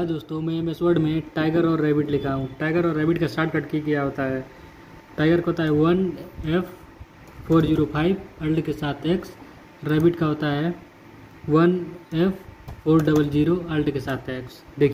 हाय दोस्तों, मैं M S word में टाइगर और रैबिट लिखा हूँ। टाइगर और रैबिट का शॉर्टकट की क्या होता है? टाइगर का होता है one F four zero five alt के साथ एक्स रैबिट का होता है one F four double zero alt के साथ एक्स देखिए।